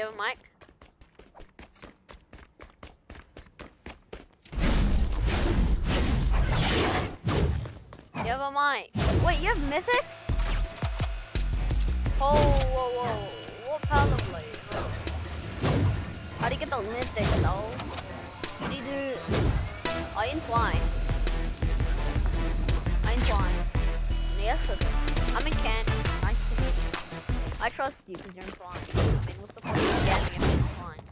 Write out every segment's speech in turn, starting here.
you have a mic? You have a mic. Wait, you have mythics? Oh, whoa, whoa. What power blade? How do you get the mythics, though? What do you do? Oh, you in flying? I'm flying. Yes, okay. I'm in you. I trust you because you're in flying. I mean, what's the point of scanning if you're in flying?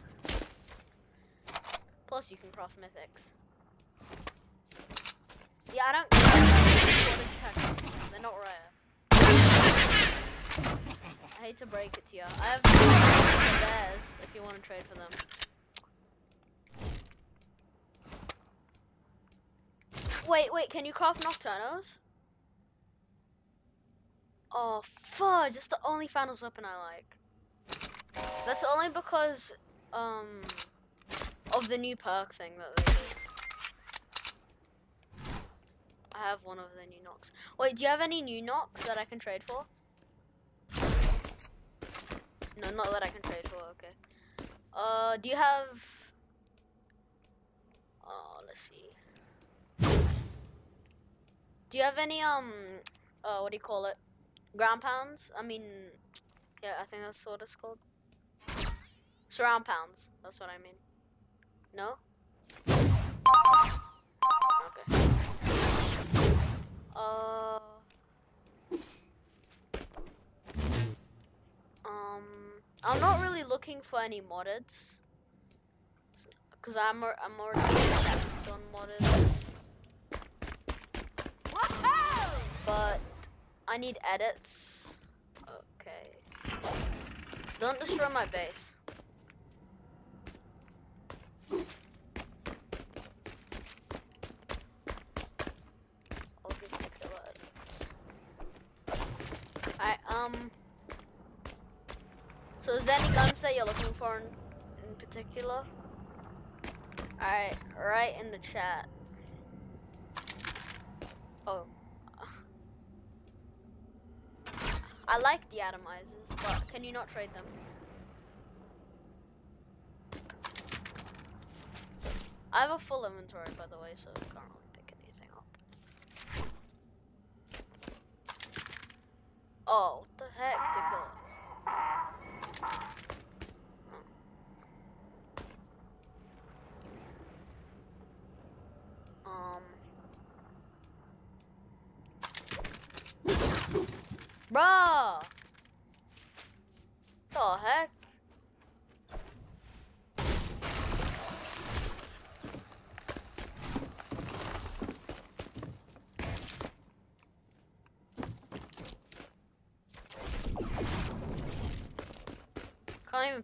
Plus, you can cross mythics. Yeah, I don't. They're not rare. I hate to break it to you. I have theirs if you want to trade for them. Wait, wait, can you craft Nocturnos? Oh, fudge, it's the only finals weapon I like. That's only because, um, of the new perk thing that they did. I have one of the new knocks. Wait, do you have any new knocks that I can trade for? No, not that I can trade for, okay. Uh, do you have... Oh, let's see. Do you have any, um, uh, what do you call it? Ground pounds? I mean, yeah, I think that's what it's called. Surround pounds, that's what I mean. No? Okay. Uh... Um, I'm not really looking for any moddeds. Cause I'm I'm already on modded. But I need edits. Okay. Don't destroy my base. I'll give you killer edits. Alright, um. So is there any guns that you're looking for in, in particular? Alright, right in the chat. Oh. I like the atomizers, but can you not trade them? I have a full inventory, by the way, so I can't really pick anything up. Oh, what the heck, Diggle? Um. Bruh! The heck?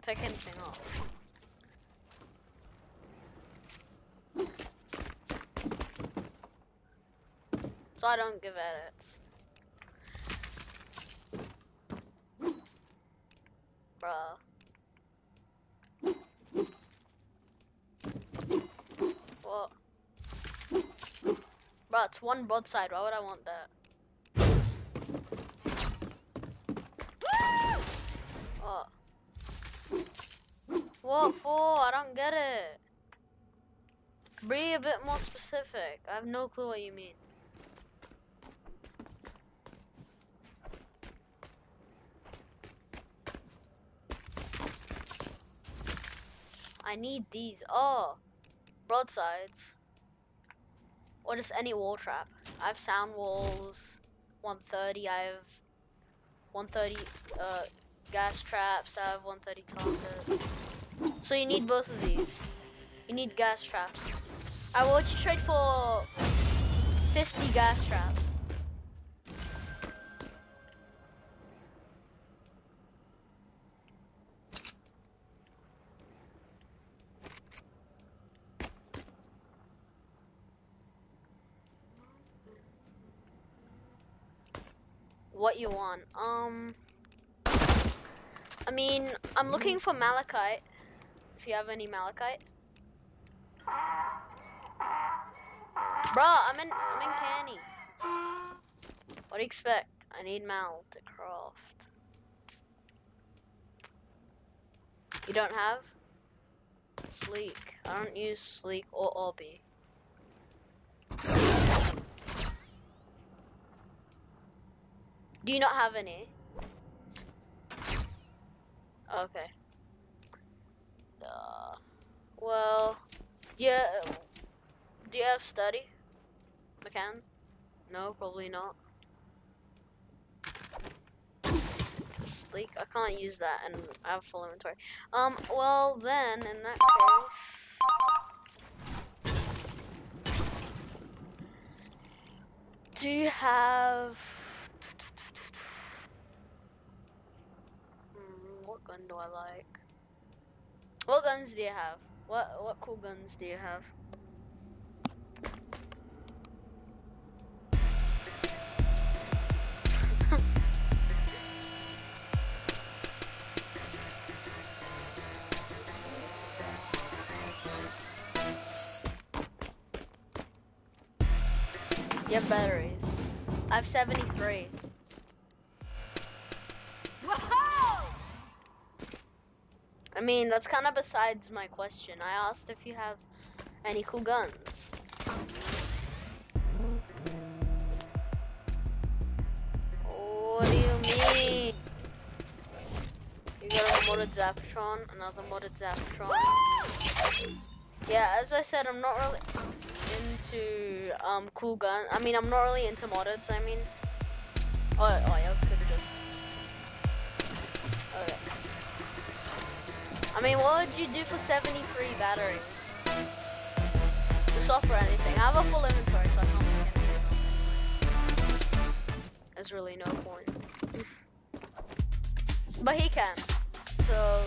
Pick anything up. So I don't give edits. Bruh. What? Bruh, it's one broadside. Why would I want that? What? What for? I don't get it. Be a bit more specific. I have no clue what you mean. I need these. Oh, broadsides. Or just any wall trap. I have sound walls, 130. I have 130 uh, gas traps. I have 130 targets. So you need both of these. You need gas traps. I let you trade for 50 gas traps. What you want? Um, I mean, I'm looking for malachite. If you have any malachite. Bro, I'm in, I'm in canny. What do you expect? I need mal to craft. You don't have? Sleek. I don't use Sleek or Obby. Do you not have any? Okay. Uh, well, yeah. Do you have study? McCann? No, probably not. Sleek? I can't use that and I have full inventory. Um, well then, in that case... Do you have... Hmm, what gun do I like? What guns do you have? What what cool guns do you have? You have batteries. I have 73. I mean, that's kind of besides my question. I asked if you have any cool guns. What do you mean? You got a modded Zapotron, another modded Zapotron. Yeah, as I said, I'm not really into um cool guns. I mean, I'm not really into moddeds. I mean, oh, oh yeah, mean, what would you do for 73 batteries? Just offer anything. I have a full inventory, so I can't make anything. There's really no point. but he can. So,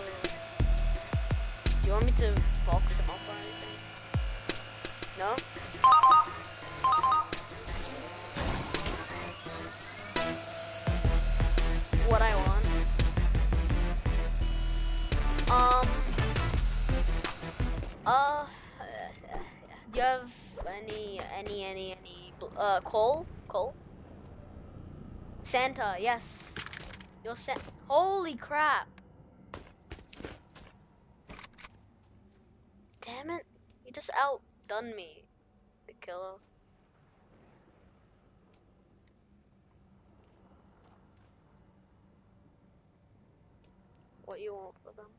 do you want me to box him up or anything? No? Uh. Do you have any, any, any, any, uh, coal? Coal? Santa, yes. You're Santa. Holy crap. Damn it. You just outdone me, the killer. What you want for them?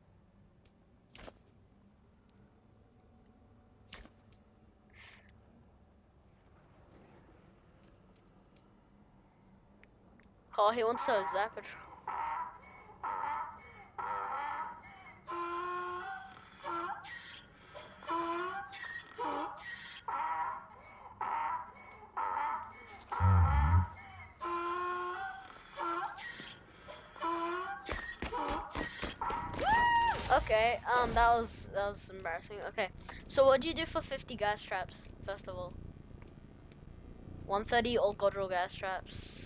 Oh, he wants a Zapotron. Okay, um, that was that was embarrassing. Okay, so what'd you do for 50 gas traps, first of all? 130 old Godrill gas traps.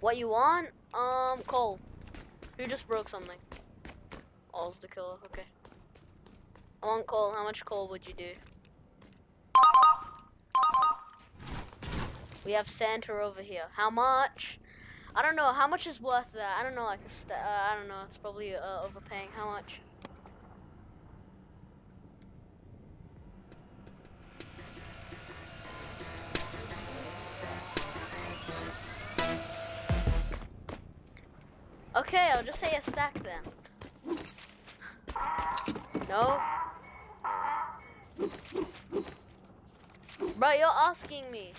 What you want? Um, coal. Who just broke something? All's the killer. Okay. I want coal. How much coal would you do? We have Santa over here. How much? I don't know. How much is worth that? I don't know. Like a st uh, I don't know. It's probably uh, overpaying. How much? Okay, I'll just say a stack then. No? Bro, you're asking me.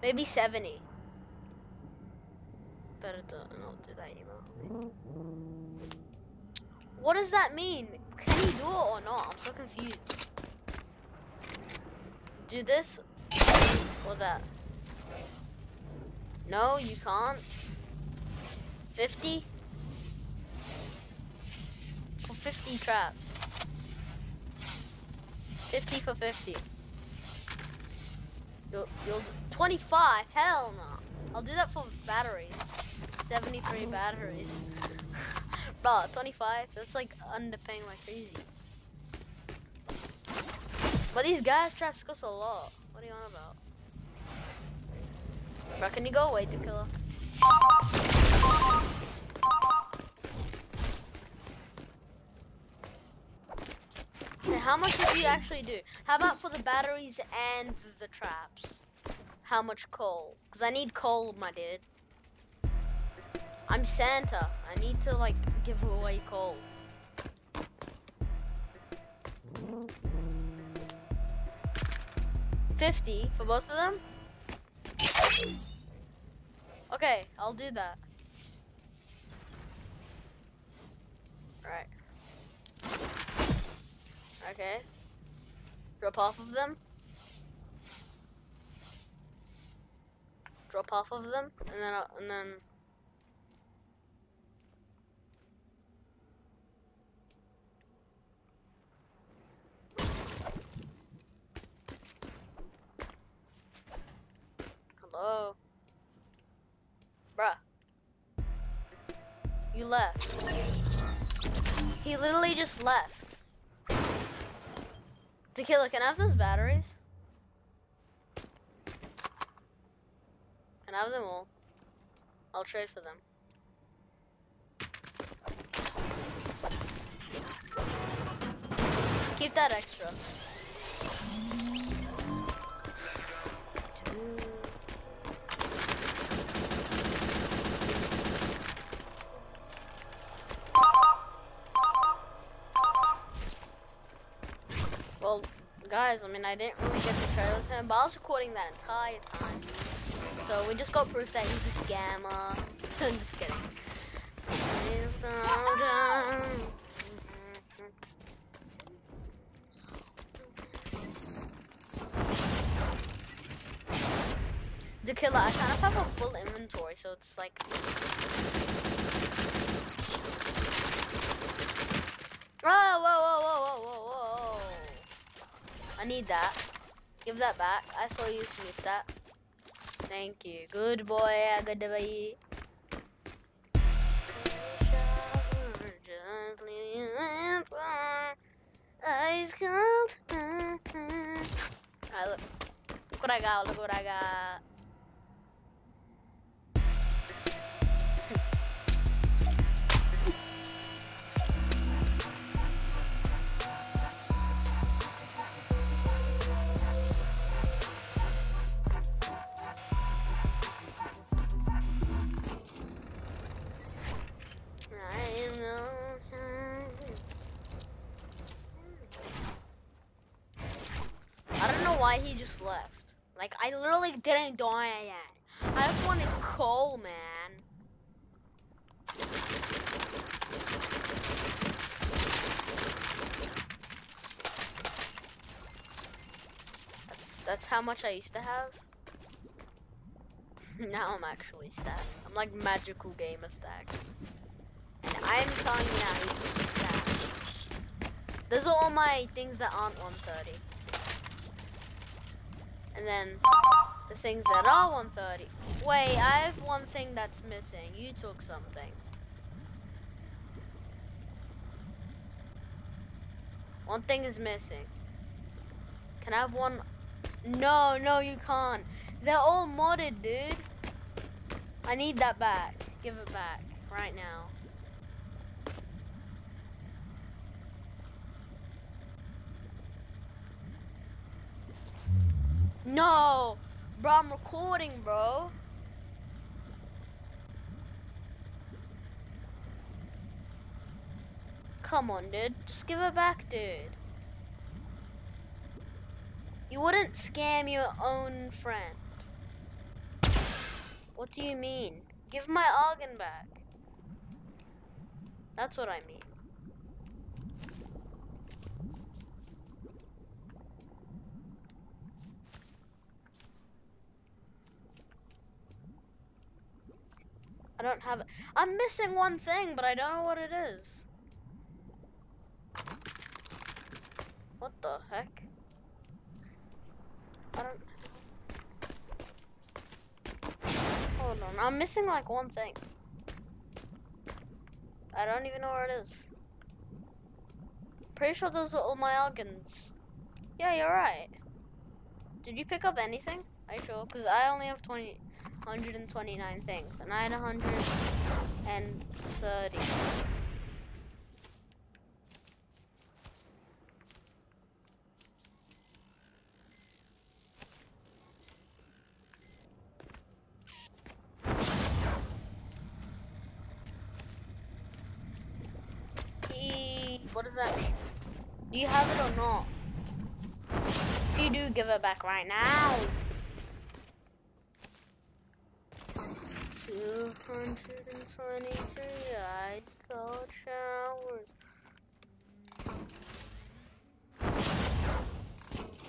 Maybe 70. Better don't, don't that, know. What does that mean? Can you do it or not? I'm so confused. Do this or that? No, you can't. 50? For 50 traps. 50 for 50. You'll, you'll 25? Hell no. I'll do that for batteries. 73 batteries. Bro, 25? That's like underpaying like crazy. But these gas traps cost a lot. What are you on about? Bro, can you go away, to killer? Okay, how much would you actually do? How about for the batteries and the traps? How much coal? Because I need coal, my dude. I'm Santa. I need to, like, give away coal. Fifty for both of them? Okay, I'll do that. Right. Okay. Drop off of them. Drop off of them, and then, uh, and then. Hello. Bruh. You left. He literally just left. Tequila, can I have those batteries? Can I have them all? I'll trade for them. Keep that extra. I mean, I didn't really get to trade with him, but I was recording that entire time. So we just got proof that he's a scammer. I'm just kidding. He's The killer, I kind of have a full inventory, so it's like. Ah, whoa, whoa, whoa, whoa, whoa, whoa, whoa. I need that. Give that back. I saw you sweep that. Thank you. Good boy. Boy. Ice cold. Alright, look. Look what I got. Look what I got. Why he just left. Like, I literally didn't die yet. I just wanted coal, man. That's, that's how much I used to have. now I'm actually stacked. I'm like magical gamer stacked. And I'm telling you now, he's stacked. Those are all my things that aren't 130. And then the things that are 130. Wait, I have one thing that's missing. You took something. One thing is missing. Can I have one? No, no, you can't. They're all modded, dude. I need that back. Give it back right now. No, bro, I'm recording, bro. Come on, dude. Just give it back, dude. You wouldn't scam your own friend. What do you mean? Give my organ back. That's what I mean. I don't have it. I'm missing one thing, but I don't know what it is. What the heck? I don't. Hold on, I'm missing like one thing. I don't even know where it is. Pretty sure those are all my organs. Yeah, you're right. Did you pick up anything? Are you sure? Because I only have 20, 129 things, and I had 130. What does that mean? Do you have it or not? If you do, give it back right now. 223 ice cold showers.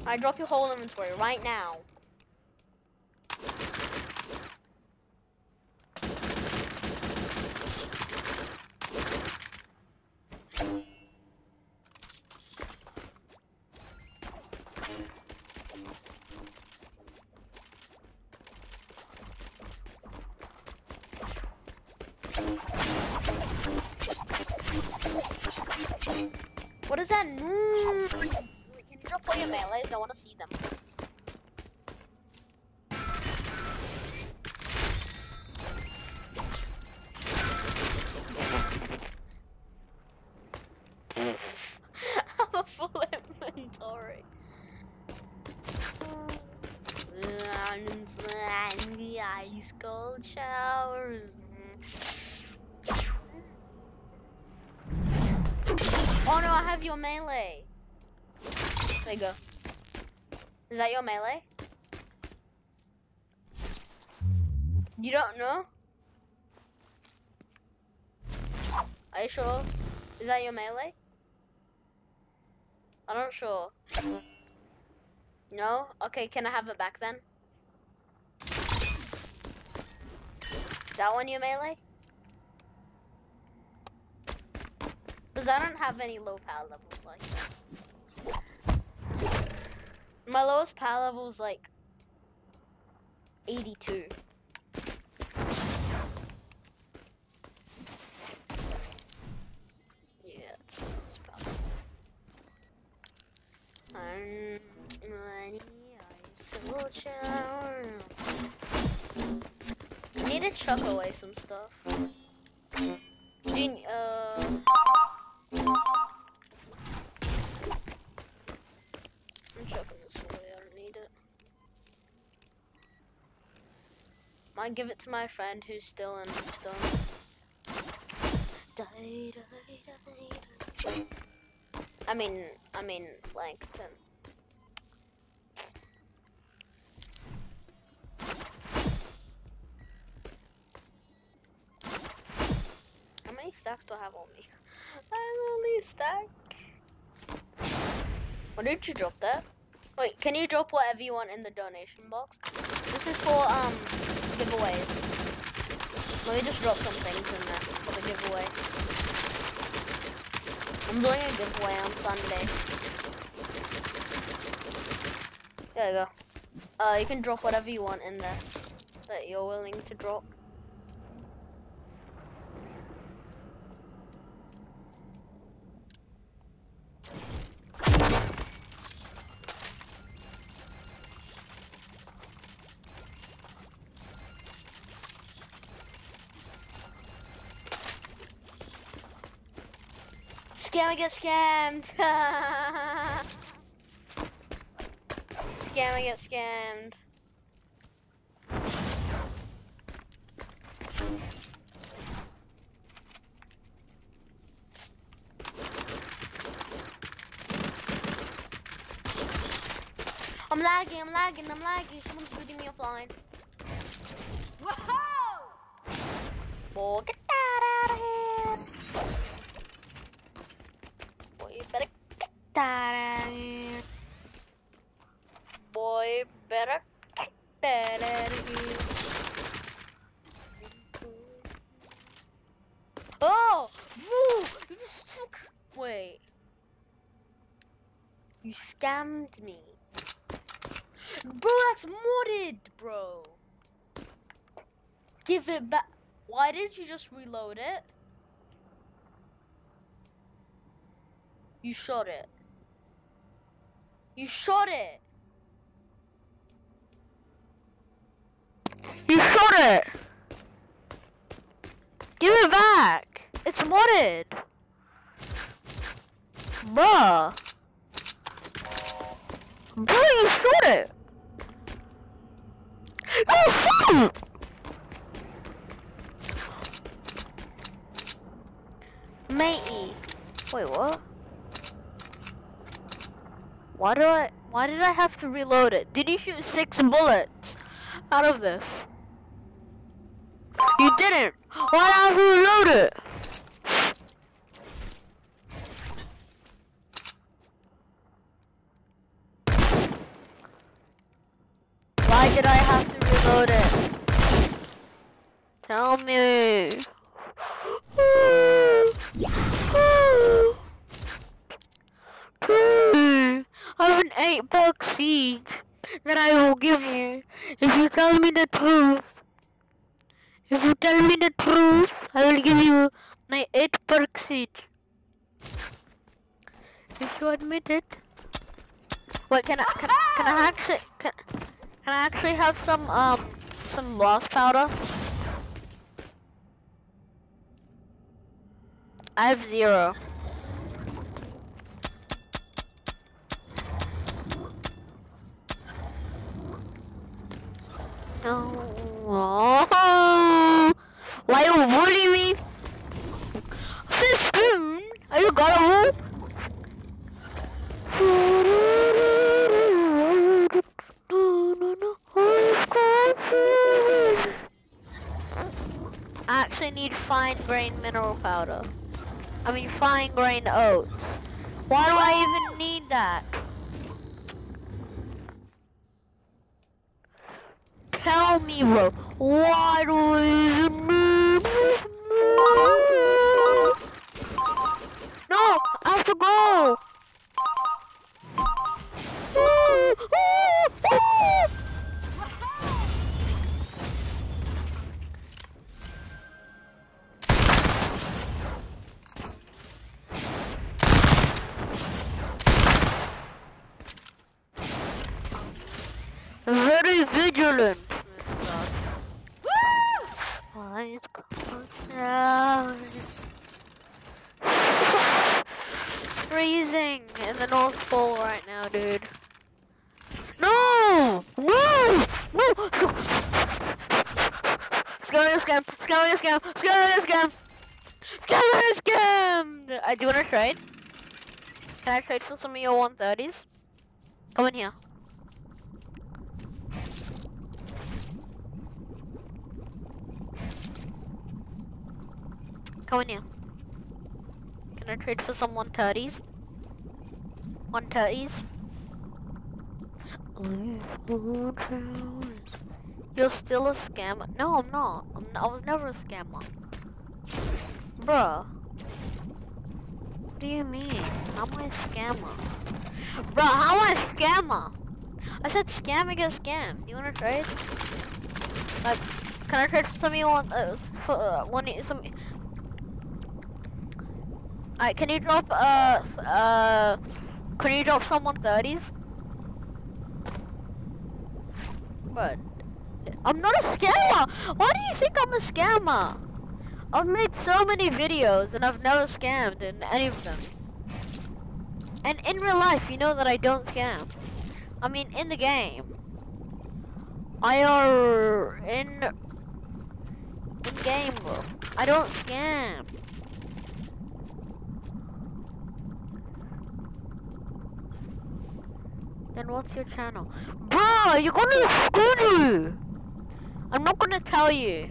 I drop your whole inventory right now. What is that noise? Can you drop all your melees? I want to see them. Have a full inventory. Ice cold showers. Oh no, I have your melee. There you go. Is that your melee? You don't know? Are you sure? Is that your melee? I'm not sure. No? Okay, can I have it back then? Is that one your melee? Because I don't have any low power levels like that. My lowest power level is like 82. Yeah. I need to chuck away some stuff. Give it to my friend who's still in stone. I mean, I mean, Langton. How many stacks do I have on me? I'm only stack. Why did you drop that? Wait, can you drop whatever you want in the donation box? This is for um giveaways. Let me just drop some things in there for the giveaway. I'm doing a giveaway on Sunday. There you go. Uh, you can drop whatever you want in there that you're willing to drop. Scammer get scammed. Scammer get scammed. I'm lagging, I'm lagging, I'm lagging. Someone's shooting me offline. Whoa! Boy, me. Bro, that's modded, bro. Give it back. Why didn't you just reload it? You shot it. You shot it. You shot it. Give it back. It's modded. Bruh. Bruh, you shot it. You shot it. Matey. Wait, what? Why do I why did I have to reload it? Did you shoot six bullets out of this? You didn't! Why did I have reload it? Why did I have to reload it? Tell me. I have an eight buck siege that I will give you if you tell me the truth. If you tell me the truth, I will give you my eight perk siege. If you admit it. Wait, can I can, can I actually can, can I actually have some um some blast powder? I have zero. Oh, why you bully me? System, are you gullible? I actually need fine grain mineral powder. I mean fine grain oats. Why do I even need that? Tell me, bro. Why do I even need No, I have to go. Very vigilant. Eyes closed down. Freezing in the North Pole right now, dude. No! No! No! Scam, scam, scam, scam, scam, scam, scam, scam. Uh, do wanna trade? Can I trade for some of your 130s? Come in here. Come in here. Can I trade for some 130s? 130s? You're still a scammer. No, I'm not. I'm I was never a scammer. Bruh. What do you mean? How am I a scammer? Bruh, how am I a scammer? I said scam against scam. You wanna trade? Like, can I trade for some of you want uh, for uh, one some Alright, can you drop, uh, uh, can you drop some 130s? But, I'm not a scammer! Why do you think I'm a scammer? I've made so many videos and I've never scammed in any of them. And in real life, you know that I don't scam. I mean, in the game. I are in, in game, I don't scam. Then what's your channel? Bro, you're gonna school I'm not gonna tell you.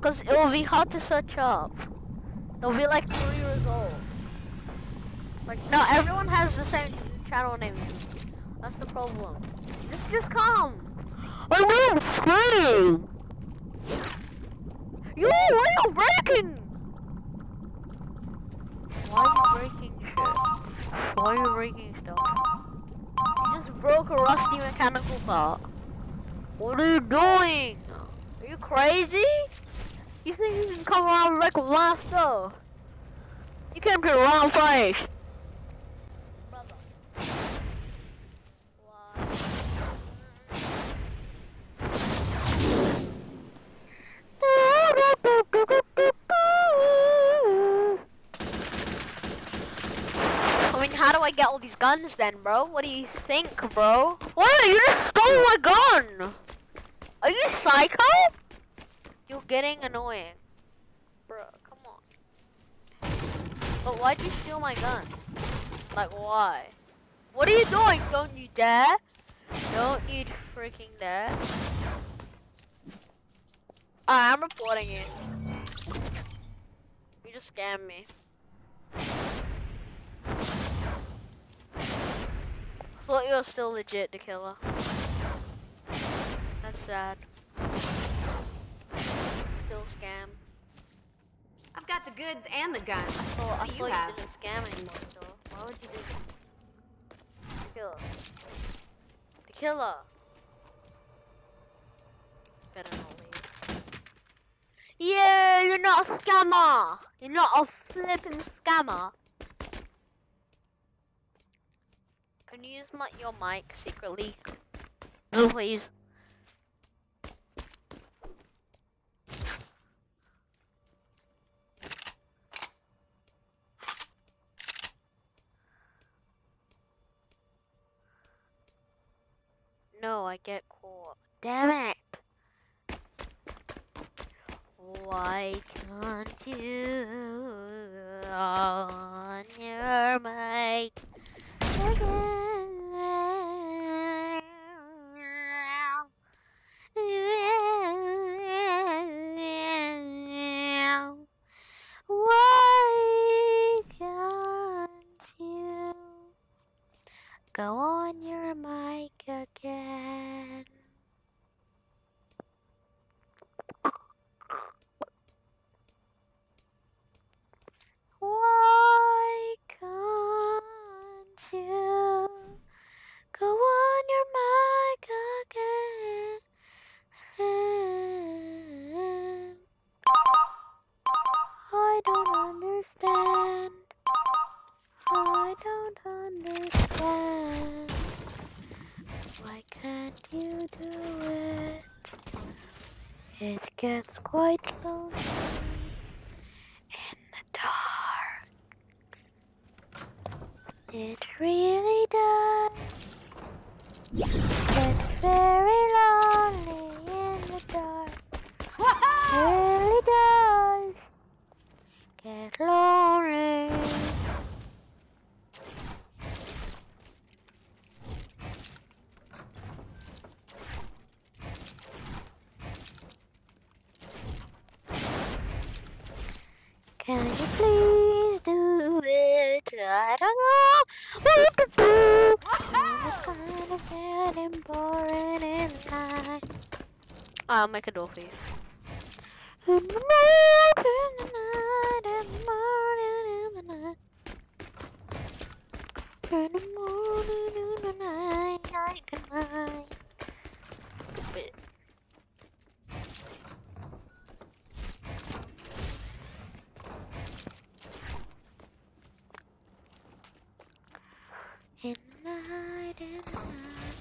Cause it will be hard to search up. They'll be like three years old. Like, no, everyone has the same channel name. That's the problem. Just, just come. I'm not screaming. You, what are you breaking? Why are you breaking shit? Why are you breaking stuff? Broke a rusty mechanical part. What are you doing? Are you crazy? You think you can come around like a master? You came to the wrong place. Guns then, bro? What do you think, bro? What? You just stole my gun! Are you psycho? You're getting annoying. Bro, come on. But why'd you steal my gun? Like, why? What are you doing? Don't you dare? Don't you freaking dare. I'm reporting you. You just scammed me. Thought you were still legit, the killer. That's sad. Still scam. I've got the goods and the guns. Oh, I thought you have? you didn't scam anymore, so why would you do that? The killer. The killer. Better not leave. Yeah, you're not a scammer. You're not a flipping scammer. Can you use my your mic secretly? No, please. No, I get caught. Damn it! Why can't you on your mic again? Don't understand. I don't understand. Why can't you do it? It gets quite lonely in the dark. It really does. Get very lonely in the dark. Really does. Lonely. Can you please do it? I don't know what to do. It's kind of getting boring in life. I'll make a door for you. In the night, in the night, in the morning, in the night. The morning, in the night, night, good night. Bit. In the night, in the night,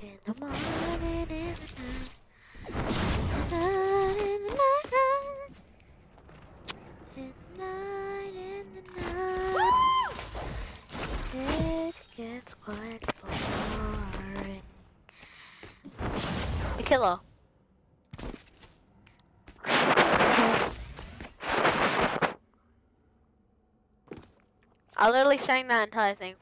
in the morning, in the night, in the night, in the night, in the night, in the night, it gets quite boring. The killer. I literally sang that entire thing